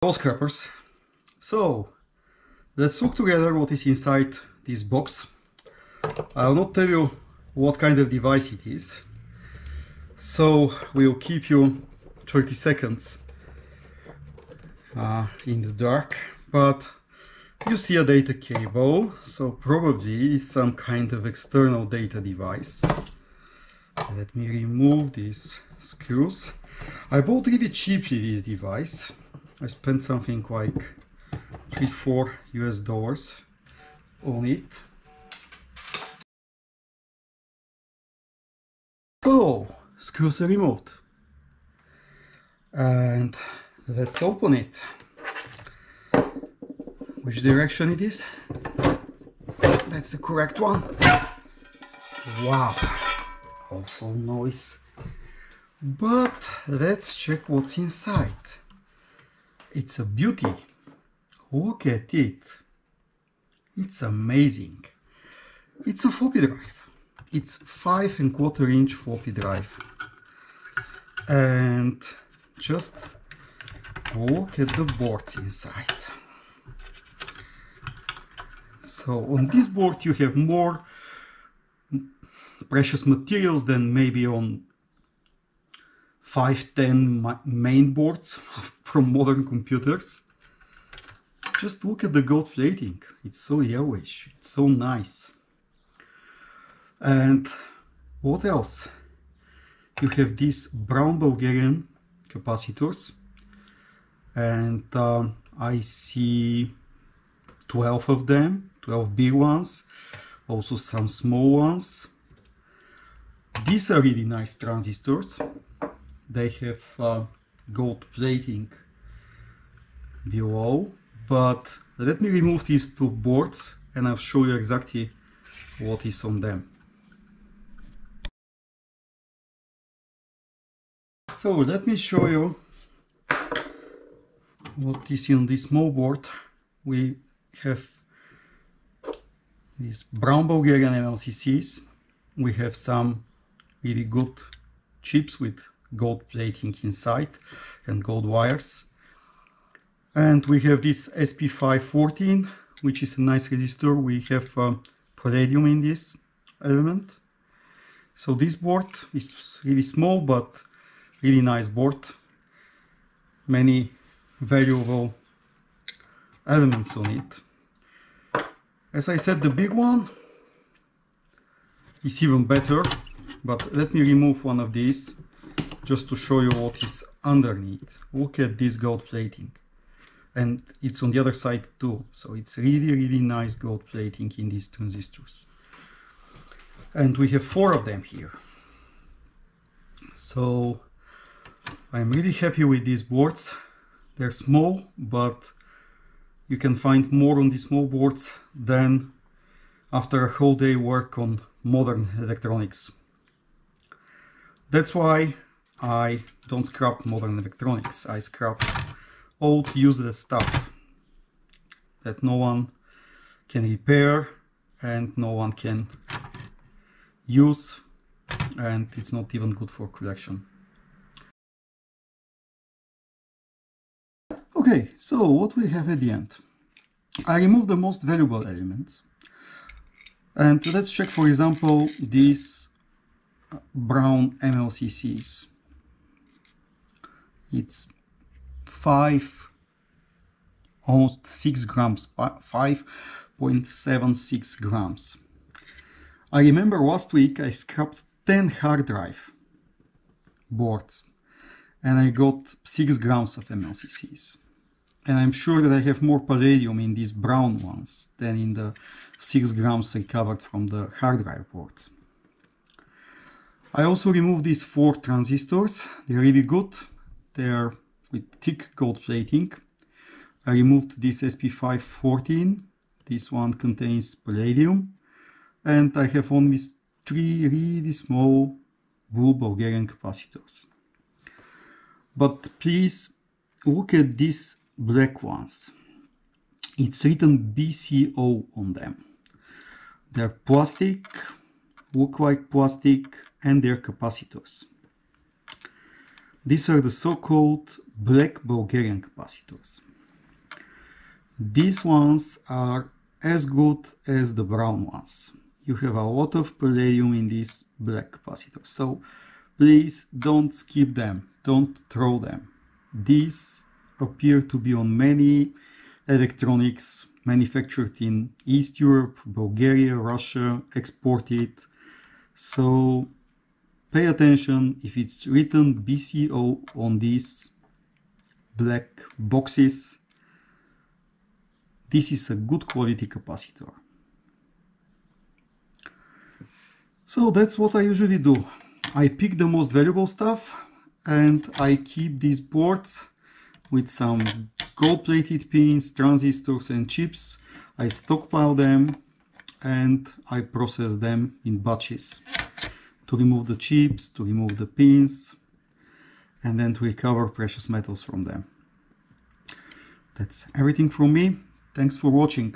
Hello scrappers. So let's look together what is inside this box. I'll not tell you what kind of device it is. So we'll keep you 30 seconds uh, in the dark. But you see a data cable, so probably it's some kind of external data device. Let me remove these screws. I bought really cheaply this device I spent something like 3-4 US dollars on it. So, screw the remote. And let's open it. Which direction it is? That's the correct one. Wow, awful noise. But let's check what's inside. It's a beauty. Look at it. It's amazing. It's a floppy drive. It's five and quarter inch floppy drive. And just look at the boards inside. So on this board you have more precious materials than maybe on 510 main boards from modern computers. Just look at the gold plating. It's so yellowish. It's so nice. And what else? You have these brown Bulgarian capacitors. And uh, I see 12 of them, 12 big ones, also some small ones. These are really nice transistors they have uh, gold plating below but let me remove these two boards and I'll show you exactly what is on them. So let me show you what is in this small board. We have these brown Bulgarian MLCCs. We have some really good chips with gold plating inside and gold wires. And we have this SP514, which is a nice resistor. We have uh, palladium in this element. So this board is really small, but really nice board. Many valuable elements on it. As I said, the big one is even better, but let me remove one of these just to show you what is underneath. Look at this gold plating. And it's on the other side too. So it's really, really nice gold plating in these transistors. And we have four of them here. So I'm really happy with these boards. They're small, but you can find more on these small boards than after a whole day work on modern electronics. That's why I don't scrap modern electronics. I scrap old useless stuff that no one can repair and no one can use and it's not even good for collection. Okay, so what we have at the end. I remove the most valuable elements and let's check for example these brown MLCCs it's 5 almost 6 grams 5.76 grams. I remember last week I scrapped 10 hard drive boards and I got 6 grams of MLCCs and I'm sure that I have more palladium in these brown ones than in the 6 grams recovered from the hard drive boards. I also removed these four transistors, they're really good, there with thick gold plating. I uh, removed this SP514. This one contains palladium. And I have only three really small blue Bulgarian capacitors. But please look at these black ones. It's written BCO on them. They're plastic, look like plastic, and they're capacitors. These are the so-called black Bulgarian capacitors. These ones are as good as the brown ones. You have a lot of palladium in these black capacitors. So please don't skip them. Don't throw them. These appear to be on many electronics manufactured in East Europe, Bulgaria, Russia, exported. So pay attention if it's written BCO on these black boxes. This is a good quality capacitor. So that's what I usually do. I pick the most valuable stuff and I keep these boards with some gold-plated pins, transistors and chips. I stockpile them and I process them in batches to remove the chips, to remove the pins and then to recover precious metals from them. That's everything from me. Thanks for watching.